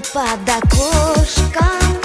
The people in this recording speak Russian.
под окошком.